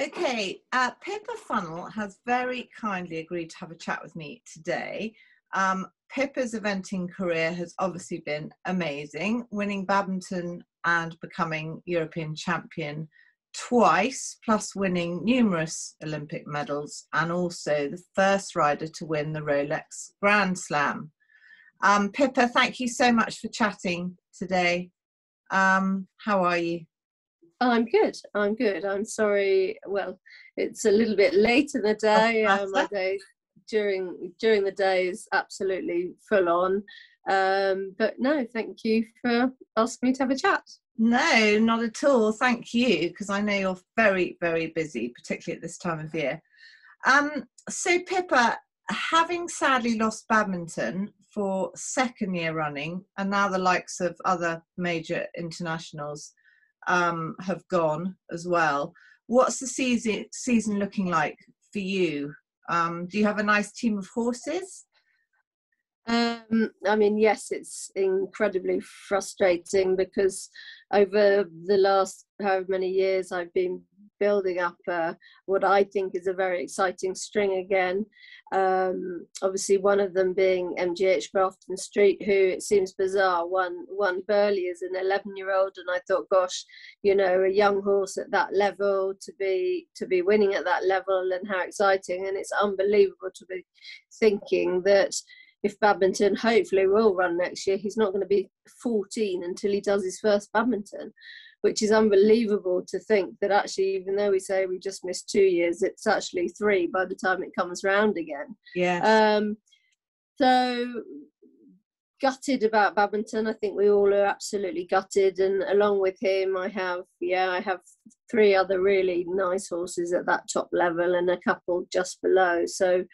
Okay, uh, Pippa Funnell has very kindly agreed to have a chat with me today. Um, Pippa's eventing career has obviously been amazing, winning badminton and becoming European champion twice, plus winning numerous Olympic medals, and also the first rider to win the Rolex Grand Slam. Um, Pippa, thank you so much for chatting today. Um, how are you? I'm good. I'm good. I'm sorry. Well, it's a little bit late in the day. Uh, my day during during the day is absolutely full on. Um, but no, thank you for asking me to have a chat. No, not at all. Thank you, because I know you're very, very busy, particularly at this time of year. Um, so, Pippa, having sadly lost badminton for second year running, and now the likes of other major internationals um, have gone as well. What's the season season looking like for you? Um, do you have a nice team of horses? Um, I mean, yes, it's incredibly frustrating because over the last however many years I've been building up uh, what I think is a very exciting string again. Um, obviously, one of them being MGH Grafton Street, who it seems bizarre won won Burghley as an 11 year old, and I thought, gosh, you know, a young horse at that level to be to be winning at that level, and how exciting! And it's unbelievable to be thinking that if badminton hopefully will run next year, he's not going to be 14 until he does his first badminton which is unbelievable to think that actually, even though we say we just missed two years, it's actually three by the time it comes round again. Yeah. Um, so gutted about Badminton. I think we all are absolutely gutted, and along with him, I have yeah, I have three other really nice horses at that top level and a couple just below. So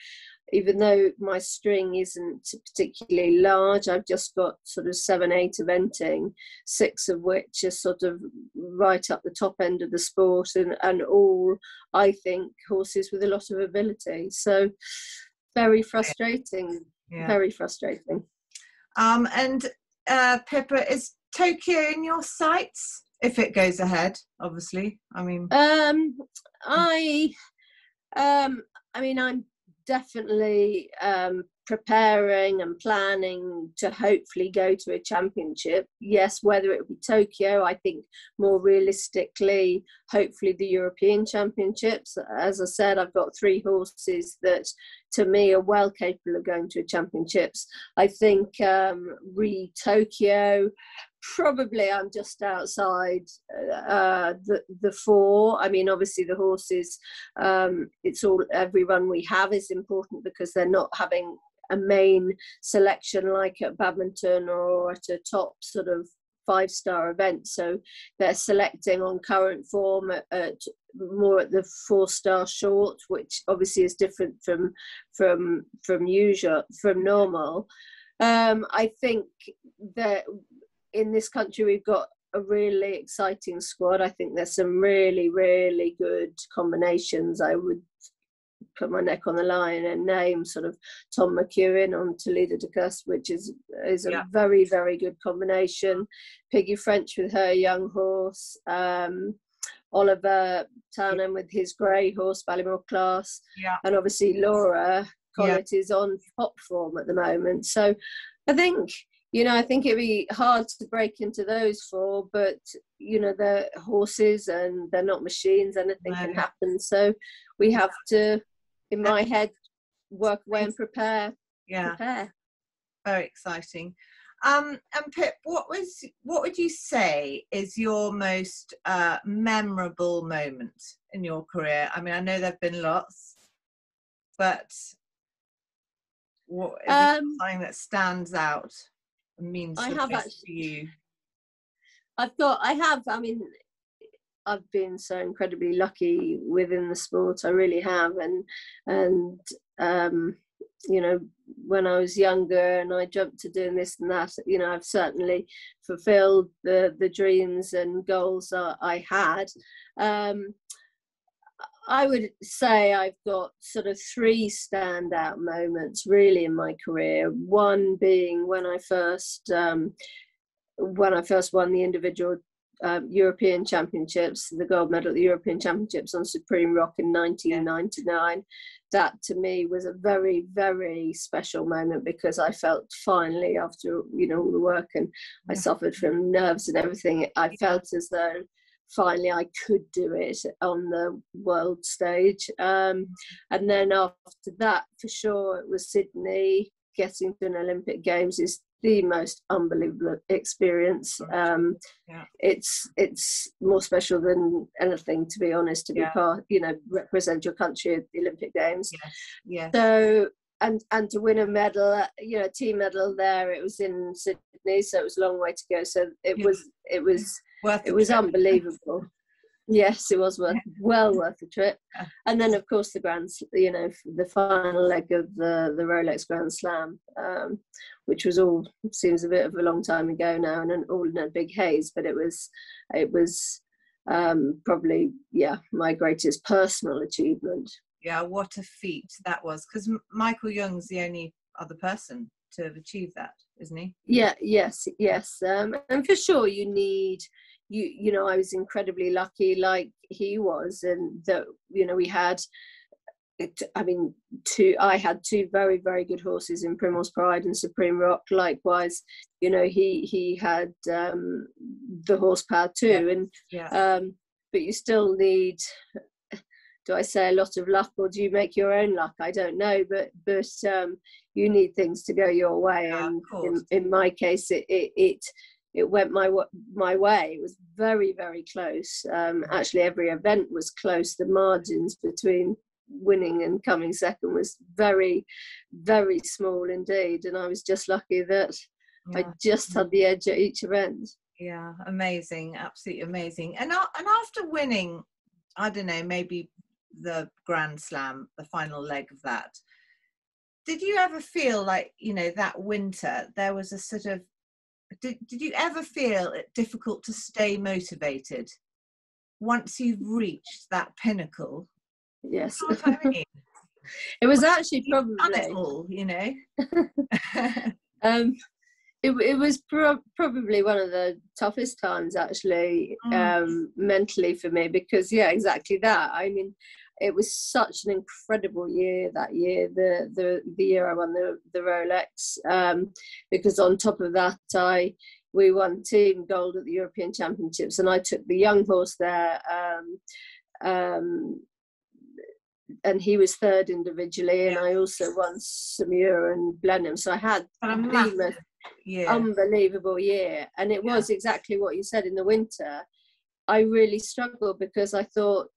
even though my string isn't particularly large, I've just got sort of seven, eight eventing, six of which are sort of right up the top end of the sport, and, and all, I think, horses with a lot of ability. So, very frustrating, yeah. very frustrating. Um, and uh, Pippa, is Tokyo in your sights if it goes ahead? Obviously, I mean, um, I, um, I mean, I'm definitely um, preparing and planning to hopefully go to a championship. Yes, whether it be Tokyo, I think more realistically, hopefully the European Championships. As I said, I've got three horses that to me are well capable of going to a championships. I think um, re Tokyo, probably I'm just outside uh, the the four. I mean, obviously the horses. Um, it's all every run we have is important because they're not having a main selection like at badminton or at a top sort of five star event. So they're selecting on current form at, at more at the four star short, which obviously is different from from from usual from normal. Um, I think that in this country we've got a really exciting squad. I think there's some really, really good combinations. I would put my neck on the line and name sort of Tom McEwen on Toledo de Kerser, which is is a yeah. very, very good combination. Piggy French with her young horse. Um, Oliver Townend with his grey horse, Ballaghmor Class. Yeah. And obviously Laura Collett yeah. is on top form at the moment. So I think you know, I think it'd be hard to break into those four, but you know, they're horses and they're not machines. Anything can happen. So we have to, in my head, work away and prepare. Yeah. Prepare. Very exciting. Um, and Pip, what was what would you say is your most uh, memorable moment in your career? I mean, I know there've been lots, but what is um, something that stands out? Means I have actually, you? I've got, I have, I mean, I've been so incredibly lucky within the sport. I really have, and and um, you know, when I was younger and I jumped to doing this and that, you know, I've certainly fulfilled the the dreams and goals that I had. Um, I would say I've got sort of three standout moments really in my career. One being when I first um, when I first won the individual um, European Championships, the gold medal at the European Championships on Supreme Rock in 1999. That to me was a very, very special moment because I felt finally, after you know all the work and I suffered from nerves and everything, I felt as though finally I could do it on the world stage. Um, and then after that, for sure, it was Sydney. Getting to an Olympic Games is the most unbelievable experience. Um, yeah. It's it's more special than anything, to be honest. To be yeah. part, you know, represent your country at the Olympic Games. Yes. Yeah. So and and to win a medal, you know, team medal there. It was in Sydney, so it was a long way to go. So it was it was worth it was unbelievable. Yes, it was worth well worth the trip. And then, of course, the grand, you know, the final leg of the the Rolex Grand Slam, um, which was all seems a bit of a long time ago now, and all in a big haze. But it was, it was um, probably yeah my greatest personal achievement. Yeah, what a feat that was! Because Michael Jung's the only other person to have achieved that, isn't he? Yeah. Yes. Yes. Um, and for sure, you need you you know i was incredibly lucky like he was and that you know we had I mean, two. I had two very, very good horses in Primrose Pride and Supreme Rock. Likewise, you know, he he had um, the horsepower too, yeah. and yeah. Um, but you still need. Do I say a lot of luck, or do you make your own luck? I don't know, but but um, you need things to go your way, yeah, and in, in my case, it, it, it it went my my way. It was very very close. Um, actually, every event was close. The margins between winning and coming second was very very small indeed, and I was just lucky that yeah. I just had the edge at each event. Yeah, amazing, absolutely amazing. And uh, and after winning, I don't know, maybe the Grand Slam, the final leg of that. Did you ever feel like you know that winter there was a sort of did, did you ever feel it difficult to stay motivated once you've reached that pinnacle? Yes. I mean? it was actually probably it all, you know. um, it, it was pro- probably one of the toughest times actually mm. um, mentally for me because yeah exactly that i mean it was such an incredible year that year, the the the year I won the the Rolex, um, because on top of that I we won team gold at the European Championships, and I took the young horse there. Um, um, and he was third individually, and I also won Saumur and Blenheim. So I had the yeah. unbelievable year, and it was exactly what you said in the winter. I really struggled because I thought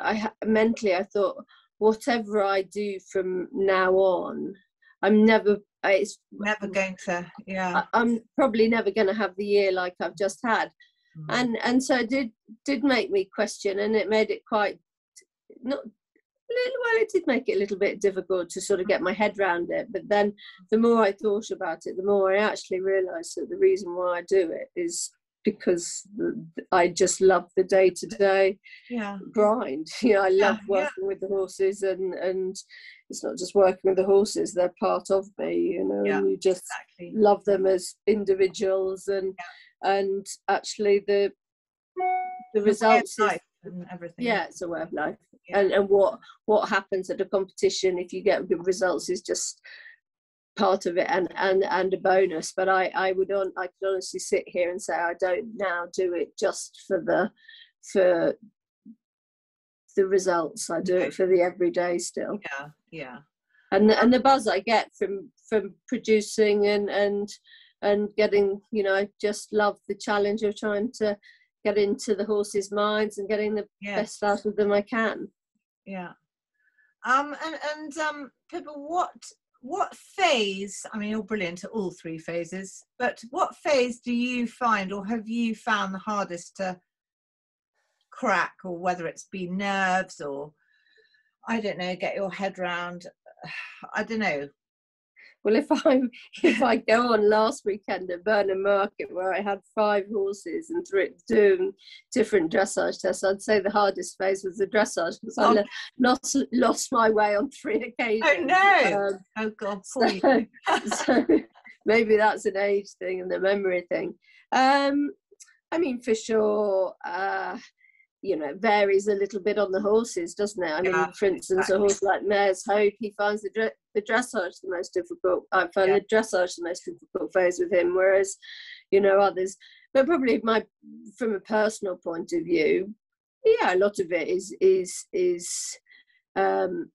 I mentally I thought whatever I do from now on, I'm never. It's never going to. Yeah. I, am probably never going to have the year like I've just had, mm. and and so it did did make me question, and it made it quite not well it did make it a little bit difficult to sort of get my head around it but then the more i thought about it the more i actually realized that the reason why i do it is because I just love the day to day grind. You know, I love yeah, working yeah. with the horses, and and it's not just working with the horses; they're part of me. You know, yeah, you just exactly. love them as individuals, and and actually the the results is, and everything. Yeah, it's a way of life, and and what what happens at a competition if you get good results is just part of it and and and a bonus but i i would on i could honestly sit here and say i don't now do it just for the for the results. I do it for the everyday still. Yeah yeah. And and the buzz i get from from producing and and and getting you know i just love the challenge of trying to get into the horses minds and getting the yes. best out of them i can. Yeah. Um and and um people what what phase i mean you're brilliant at all three phases but what phase do you find or have you found the hardest to crack or whether it's been nerves or i don't know get your head round? I don't know well, if I'm if I go on last weekend at Burnham Market where I had five horses and three, doing different dressage tests, I'd say the hardest phase was the dressage because oh. I lost lost my way on three occasions. Oh no! Um, oh God, so, so, maybe that's an age thing and the memory thing. Um, I mean, for sure, uh, you know, varies a little bit on the horses, doesn't it? I mean, for instance, exactly. a horse like Majas Hope, he finds the, the dressage the most difficult. I find yeah. the dressage the most difficult phase with him, whereas, you know, others. But probably my, from a personal point of view, yeah, a lot of it is is is um,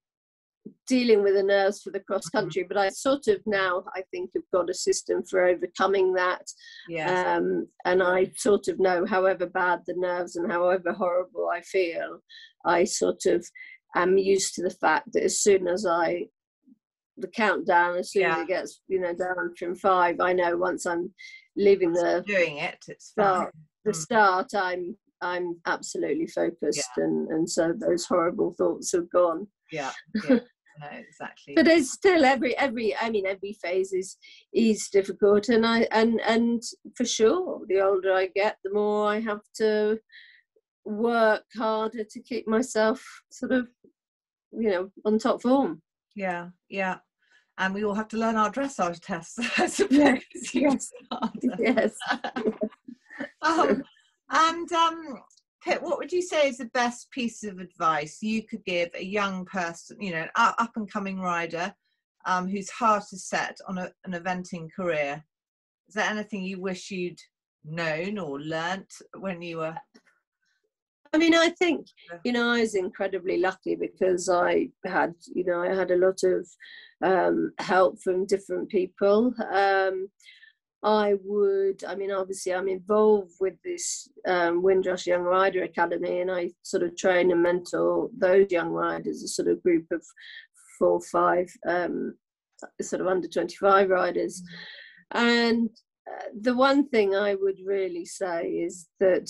dealing with the nerves for the cross mm-hmm. country but i sort of now i think have got a system for overcoming that yes. um, and i sort of know however bad the nerves and however horrible i feel i sort of am used to the fact that as soon as i the countdown as soon yeah. as it gets you know down from five i know once i'm leaving the doing it it's start, the mm. start i'm i'm absolutely focused yeah. and and so those horrible thoughts have gone yeah, yeah no, exactly. But there's still every every. I mean, every phase is is difficult, and I and and for sure, the older I get, the more I have to work harder to keep myself sort of, you know, on top form. Yeah, yeah. And we all have to learn our dressage tests, I suppose. Yes, yes. yes. um, and um, what would you say is the best piece of advice you could give a young person, you know, an up and coming rider um, whose heart is set on a, an eventing career? Is there anything you wish you'd known or learnt when you were? I mean, I think you know I was incredibly lucky because I had you know I had a lot of um, help from different people. Um, I would, I mean, obviously, I'm involved with this um, Windrush Young Rider Academy, and I sort of train and mentor those young riders, a sort of group of four, five, um, sort of under 25 riders. And uh, the one thing I would really say is that,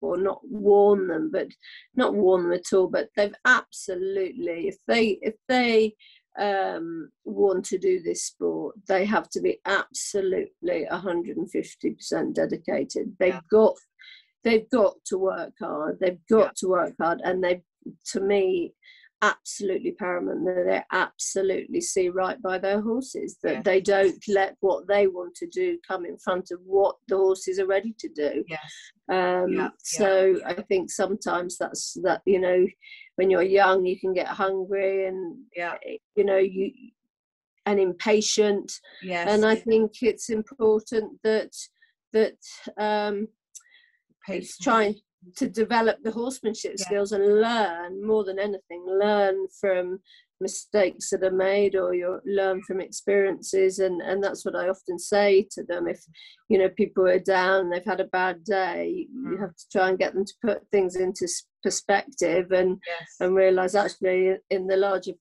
or not warn them, but not warn them at all, but they've absolutely, if they, if they, um, want to do this sport, they have to be absolutely 150% dedicated. They've yeah. got they've got to work hard. They've got yeah. to work hard, and they, to me, absolutely paramount that they absolutely see right by their horses. That yeah. they don't let what they want to do come in front of what the horses are ready to do. Yes. Um, so I think sometimes that's that you know when you're young you can get hungry and yeah you know you and impatient yes. and i think it's important that that um it's trying to develop the horsemanship yeah. skills and learn more than anything learn from mistakes that are made or you learn from experiences and and that's what i often say to them if you know people are down they've had a bad day mm. you have to try and get them to put things into perspective and yes. and realize actually in the larger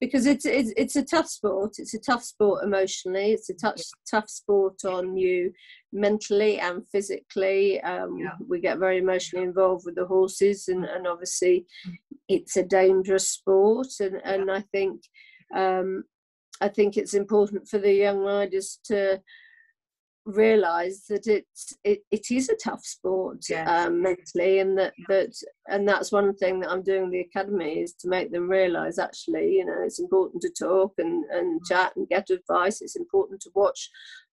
because it's, it's it's a tough sport it's a tough sport emotionally it's a tough tough sport on you mentally and physically um, yeah. we get very emotionally involved with the horses and, and obviously it's a dangerous sport and and yeah. i think um, i think it's important for the young riders to realize that it's it, it is a tough sport um, mentally and that that and that's one thing that i'm doing the academy is to make them realize actually you know it's important to talk and and mm. chat and get advice. It's important to watch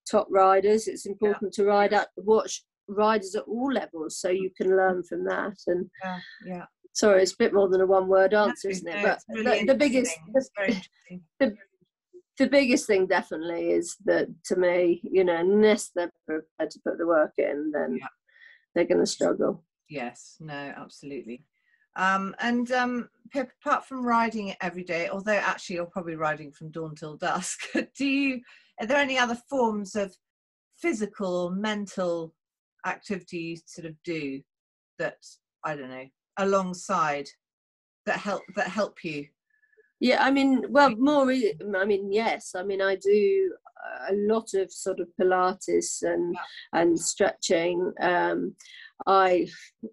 top riders. It's important yeah. to ride at watch riders at all levels so you can learn from that and yeah yeah. sorry it's a bit more than a one word answer isn't it? but really the, the biggest the, the, the biggest thing definitely is that to me, you know, unless they're prepared to put the work in, then yeah. they're going to struggle. Yes, no, absolutely. Um, and um, Pip, apart from riding it every day, although actually you're probably riding from dawn till dusk, do you? Are there any other forms of physical or mental activity you sort of do that I don't know alongside that help that help you yeah, I mean, well, more. I mean, yes. I mean, I do a lot of sort of Pilates and yeah. and stretching. Um, I,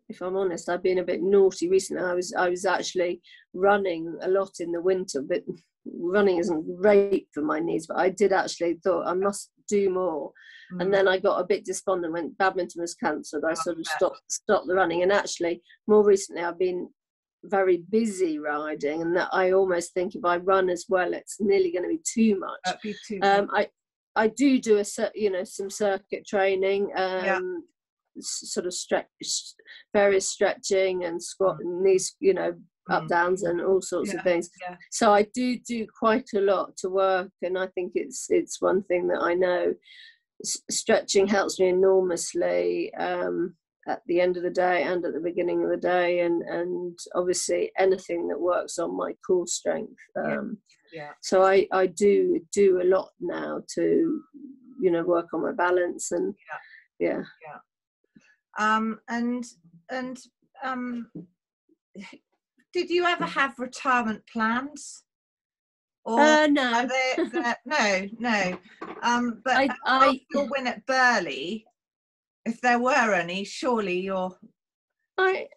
if I'm honest, I've been a bit naughty recently. I was I was actually running a lot in the winter, but running isn't great for my knees. But I did actually thought I must do more. Mm. And then I got a bit despondent when badminton was cancelled. I sort of stopped stopped the running. And actually, more recently, I've been very busy riding and that I almost think if I run as well it's nearly going to be too much. Too um, I I do do a you know some circuit training um, yeah. sort of stretch, various stretching and squat and knees, you know, up Mm. downs and all sorts Yeah, of things. yeah. So I do do quite a lot to work, and I think it's it's one thing that I know. S- stretching helps me enormously um, at the end of the day and at the beginning of the day, and and obviously anything that works on my core strength. Yeah. Um, Yeah. so I I do do a lot now to you know work on my balance and yeah. Yeah. Um, and and um, did you ever have retirement plans? Or Uh, no, they, no, no. Um, but I I your win at Burghley, if there were any, surely you're I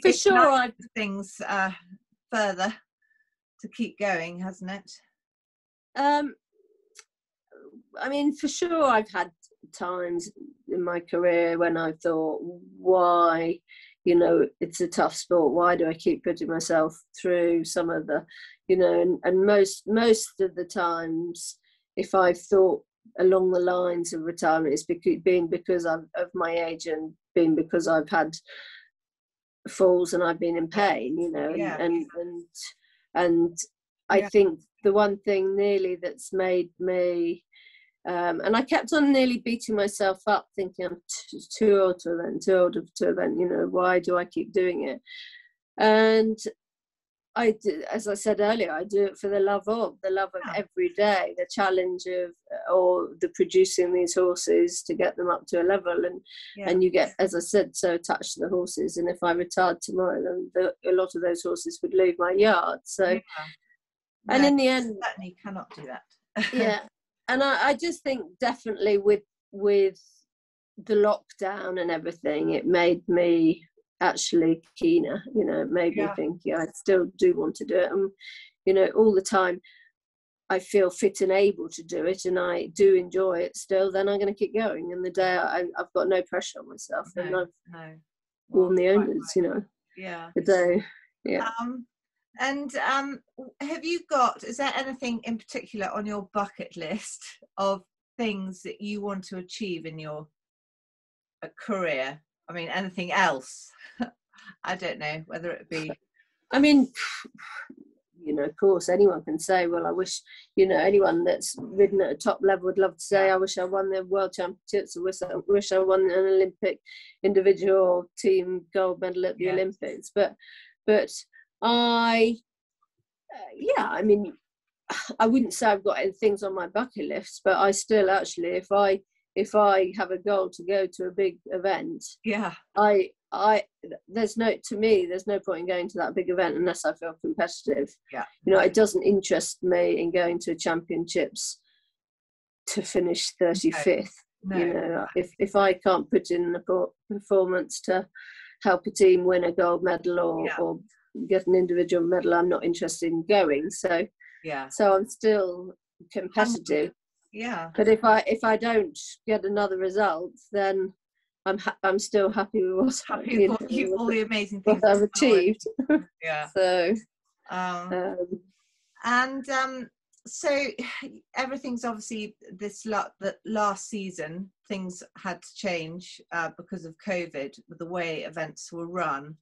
for sure I things uh, further to keep going, hasn't it? Um, I mean, for sure, I've had times in my career when I thought, why, you know, it's a tough sport. Why do I keep putting myself through some of the, you know, and, and most most of the times, if I've thought along the lines of retirement, it's because, been because I've, of my age and been because I've had falls and I've been in pain, you know, and Yeah. and and, and I Yeah. think the one thing nearly that's made me um, and I kept on nearly beating myself up, thinking I'm t- too old to event, too old to event. You know, why do I keep doing it? And I, do, as I said earlier, I do it for the love of the love of Yeah. every day, the challenge of uh, or the producing these horses to get them up to a level, and Yeah. and you get, as I said, so attached to the horses. And if I retired tomorrow, then the, a lot of those horses would leave my yard. So, Yeah. and in the end, certainly cannot do that. yeah and I, I just think definitely with with the lockdown and everything it made me actually keener you know it made Yeah. me think yeah i still do want to do it and you know all the time i feel fit and able to do it and i do enjoy it still then i'm going to keep going and the day I, i've got no pressure on myself and i've no. warned the Well, owners you know. Yeah. the day yeah Um, and um, have you got? Is there anything in particular on your bucket list of things that you want to achieve in your uh, career? I mean, anything else? I don't know whether it be. I mean, you know, of course, anyone can say, well, I wish, you know, anyone that's ridden at a top level would love to say, I wish I won the world championships, I wish I, wish I won an Olympic individual team gold medal at the Yes. Olympics. But, but I, uh, yeah, I mean, I wouldn't say I've got any things on my bucket list, but I still actually, if I, if I have a goal to go to a big event, Yeah. I I there's no to me there's no point in going to that big event unless I feel competitive. Yeah. You know, it doesn't interest me in going to championships to finish 35th. No. You know, if if I can't put in a per- performance to help a team win a gold medal or Yeah. or get an individual medal, I'm not interested in going. So Yeah. so I'm still competitive. Yeah. But if I if I don't get another result, then I'm ha- I'm still happy with what, happy you with you, all the amazing things i've achieved. Yeah. So Um, um, and um, so everything's obviously this la- the last season things had to change uh, because of covid with the way events were run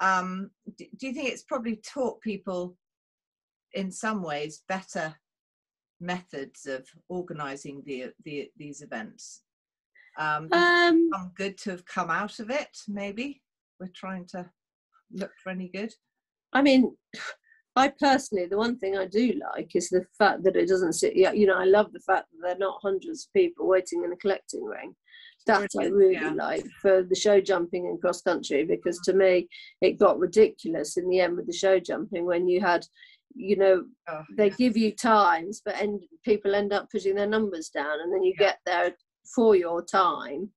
um, do, do you think it's probably taught people in some ways better methods of organizing the, the these events um, um, good to have come out of it maybe we're trying to look for any good I mean, I personally, the one thing I do like is the fact that it doesn't sit. Yeah, you know, I love the fact that there are not hundreds of people waiting in a collecting ring. That I really yeah. like for the show jumping and cross country because to me it got ridiculous in the end with the show jumping when you had, you know, oh, they yeah. give you times, but end, people end up putting their numbers down, and then you Yeah. get there for your time,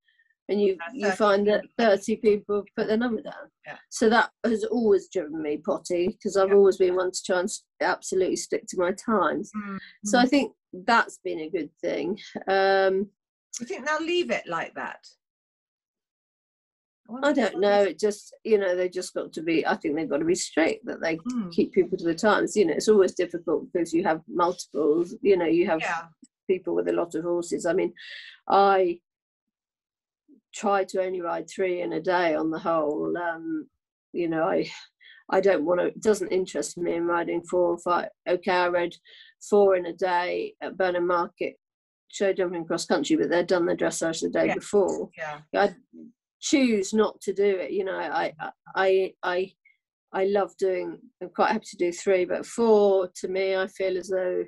and you And you 30 find that thirty people put their number down. Yeah. So that has always driven me potty because I've always been one to try and absolutely stick to my times. Mm, So mm. I think that's been a good thing. Um, you think they'll leave it like that? I don't know. It just you know they just got to be. I think they've got to be strict that they Mm, keep people to the times. You know, it's always difficult because you have multiples. You know, you have yeah, people with a lot of horses. I mean, I try to only ride three in a day on the whole. Um, you know, I I don't want to. It doesn't interest me in riding four or five. Okay, I rode four in a day at Burnham Market show jumping cross country, but they'd done the dressage the day yeah. before. Yeah. I choose not to do it. You know, I I I I love doing. I'm quite happy to do three, but four to me, I feel as though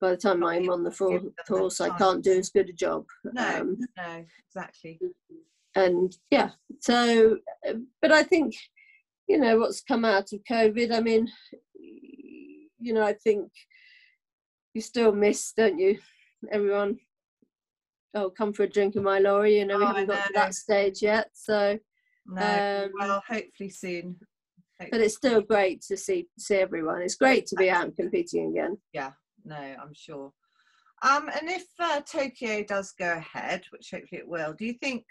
by the time I'm on the fourth course, I can't do as good a job. No, um, no, exactly. And yeah, so, but I think, you know, what's come out of COVID, I mean, you know, I think you still miss, don't you? Everyone, oh, come for a drink in my lorry. You know, we oh, haven't got to that stage yet. So, no, um, well, hopefully soon. Hopefully. But it's still great to see see everyone. It's great to be out and competing again. Yeah, no, I'm sure. Um, and if uh, Tokyo does go ahead, which hopefully it will, do you think,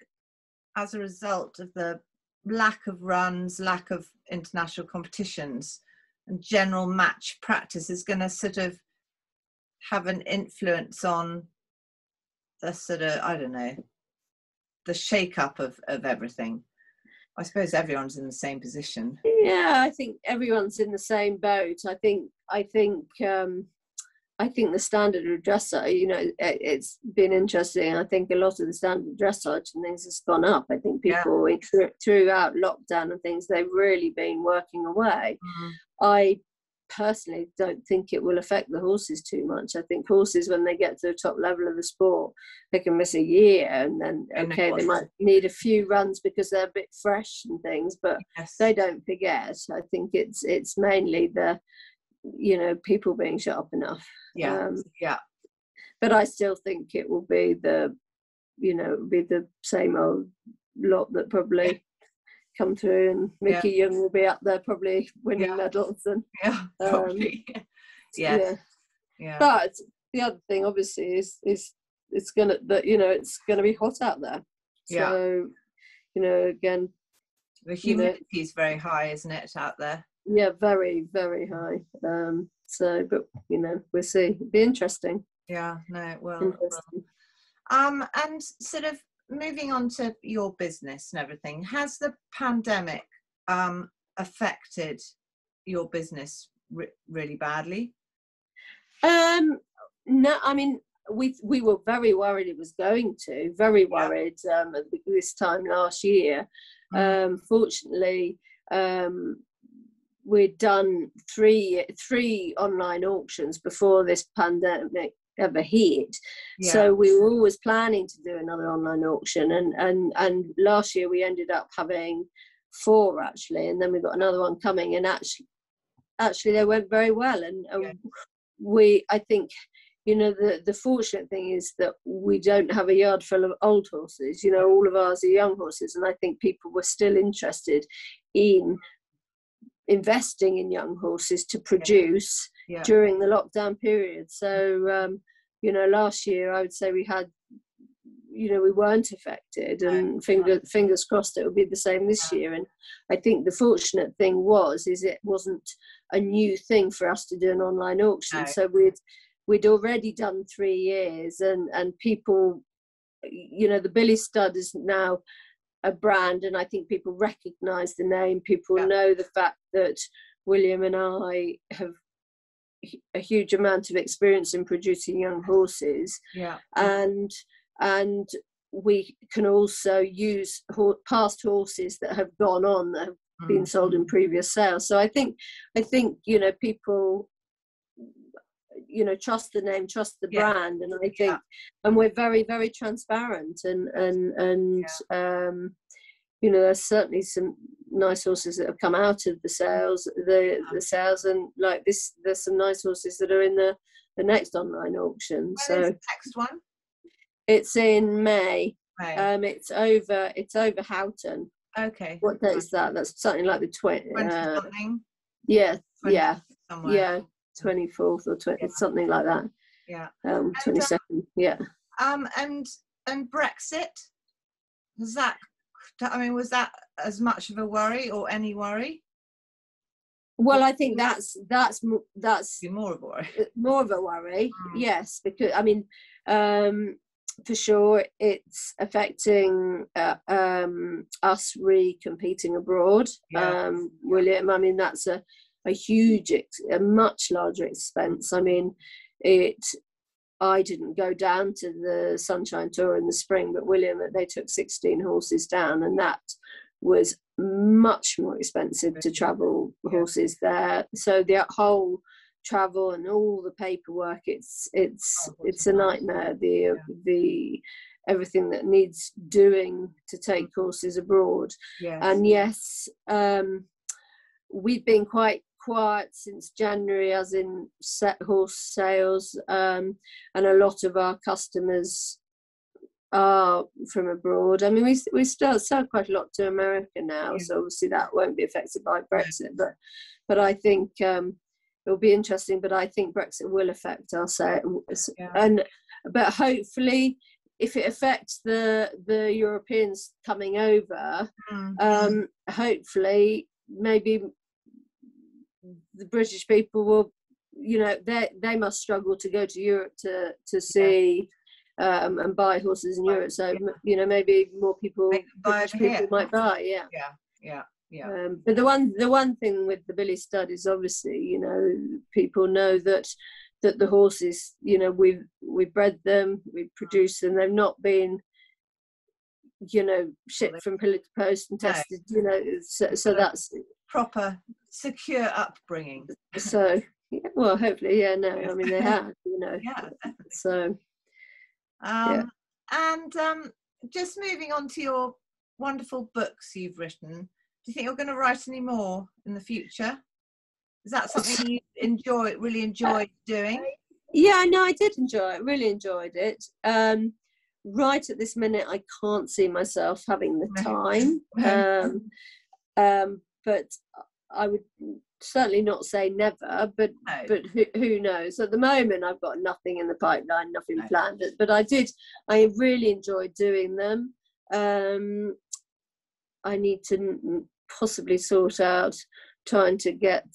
as a result of the lack of runs, lack of international competitions, and general match practice, is going to sort of have an influence on the sort of I don't know the shake-up of of everything? I suppose everyone's in the same position. Yeah, I think everyone's in the same boat. I think I think um, I think the standard of dressage, you know, it, has been interesting. I think a lot of the standard dressage and things has gone up. I think people yeah. th- throughout lockdown and things, they've really been working away. Mm. I personally don't think it will affect the horses too much. I think horses, when they get to the top level of the sport, they can miss a year and then, okay, they might need a few runs because they're a bit fresh and things, but yes. they don't forget. I think it's it's mainly the you know people being sharp enough yeah um, yeah but i still think it will be the you know be the same old lot that probably come through and mickey yeah. Jung will be up there probably winning yeah. medals and yeah um, yeah. yeah. Yeah. But the other thing obviously is is it's gonna that you know it's gonna be hot out there. Yeah. so you know again the humidity you know, is very high isn't it out there? Yeah very very high. Um so but you know we'll see. It'll be interesting. Yeah no it will, um and sort of moving on to your business and everything has the pandemic um affected your business re- really badly? Um no i mean we we were very worried it was going to very worried um this time last year. Mm. um fortunately um we'd done three three online auctions before this pandemic ever hit. Yeah. So we were always planning to do another online auction, and and and last year we ended up having four actually, and then we got another one coming, and actually actually they went very well, and, and yeah. we I think. You know the the fortunate thing is that we don't have a yard full of old horses. You know all of ours are young horses, and I think people were still interested in investing in young horses to produce yeah. Yeah. during the lockdown period. So, um, you know, last year I would say we had, you know, we weren't affected, and finger, fingers crossed it will be the same this year. And I think the fortunate thing was is it wasn't a new thing for us to do an online auction. So we'd we'd already done three years, and and people, you know, the Billy Stud is now a brand and I think people recognize the name. People yeah. know the fact that William and I have a huge amount of experience in producing young horses. Yeah. And and we can also use past horses that have gone on that have mm. been sold in previous sales. So I think I think you know people you know trust the name trust the yeah. brand and i think yeah. and we're very very transparent and and and yeah. um you know there's certainly some nice horses that have come out of the sales the the sales and like this there's some nice horses that are in the the next online auction so next one? It's in may, um it's over it's over houghton. Okay what date is that? That's something like the 20, 20 uh, yeah 20 yeah somewhere. yeah 24th or 20 yeah. something like that yeah um 22nd um, yeah um and and brexit was that i mean was that as much of a worry or any worry well i think that's that's that's more of a worry uh, more of a worry mm. yes because i mean um for sure, it's affecting uh, um, us re-competing abroad. Yeah. Um, William, I mean, that's a, a huge, a much larger expense. I mean, it. I didn't go down to the Sunshine Tour in the spring, but William, uh, they took 16 horses down, and that was much more expensive to travel horses there. So the whole travel and all the paperwork it's it's Oh, it's a nightmare the uh, the everything that needs doing to take horses abroad Yes. and yes um we've been quite quiet since january as in set horse sales um and a lot of our customers are from abroad i mean we we still sell quite a lot to america now Yeah. so obviously that won't be affected by brexit but but i think um it'll be interesting but i think brexit will affect our sales Yeah. and but hopefully if it affects the the europeans coming over Mm. um hopefully maybe the british people will you know they they must struggle to go to europe to to see um and buy horses in europe so yeah. you know maybe more people british people here. might buy yeah yeah. Yeah. Yeah. um, but the one the one thing with the Billy stud is obviously you know people know that that the horses you know we've we bred them we produced them they've not been you know shipped from pillar to post and tested you know so, so that's Proper, secure upbringing. so yeah, well hopefully yeah no I mean they have you know Yeah. definitely. so Um, And um, just moving on to your wonderful books you've written, do you think you're going to write any more in the future? Is that something you enjoy, really enjoyed doing? yeah no I did enjoy it really enjoyed it um right at this minute I can't see myself having the time um, um, but I would certainly not say never. But No. but who, who knows? At the moment, I've got nothing in the pipeline, nothing No. planned. But, but I did. I really enjoyed doing them. Um, I need to possibly sort out trying to get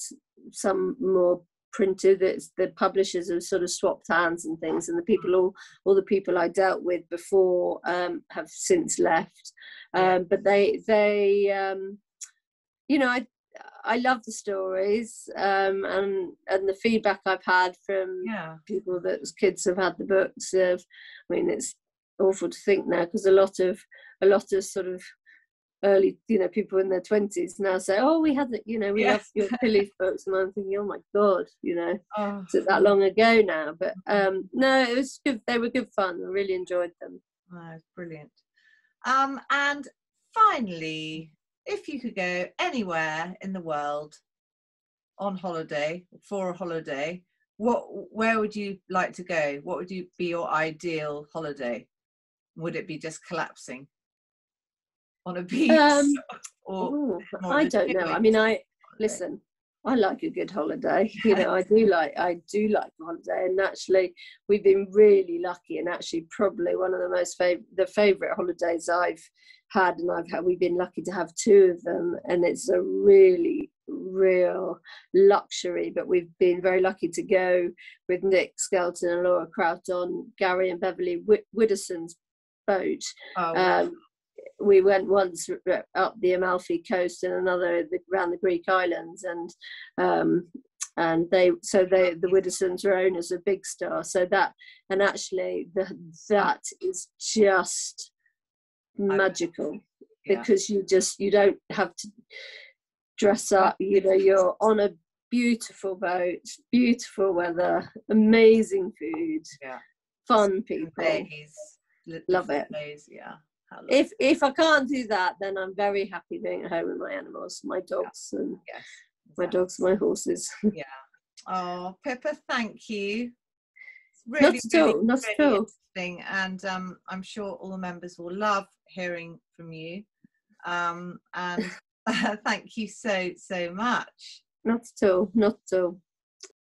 some more printed it's the publishers have sort of swapped hands and things and the people all all the people i dealt with before um have since left um but they they um you know i i love the stories um and and the feedback i've had from Yeah. people that kids have had the books of i mean it's awful to think now because a lot of a lot of sort of early you know people in their 20s now say oh we had it you know we Yeah. love your Tilly books and i'm thinking oh my god you know Oh, is it that long ago now but um no it was good they were good fun i really enjoyed them oh, brilliant. Um, and finally, if you could go anywhere in the world on holiday for a holiday, what where would you like to go? What would you be your ideal holiday? Would it be just collapsing on a beach? Um, or Ooh, i don't know i mean i listen i like a good holiday you know i do like i do like a holiday and actually we've been really lucky and actually probably one of the most favorite the favorite holidays i've had and i've had we've been lucky to have two of them and it's a really real luxury but we've been very lucky to go with nick skelton and laura kraut on gary and beverly Wid- widdowson's boat oh, wow. um, we went once up the Amalfi coast and another the, around the Greek islands, and um, and they so they the Widdowsons are owners of Big Star. So that and actually the, that is just magical yeah. because you just you don't have to dress up. You know, you're on a beautiful boat, beautiful weather, amazing food, Yeah. fun people. days, Love it. Days, yeah. If if I can't do that, then I'm very happy being at home with my animals, my dogs and yes, my exactly. dogs, my horses. Yeah. Oh, Pippa, thank you. It's Not really, at all, not at really all. interesting, and um, I'm sure all the members will love hearing from you. Um, and thank you so so much. Not at all, not at all.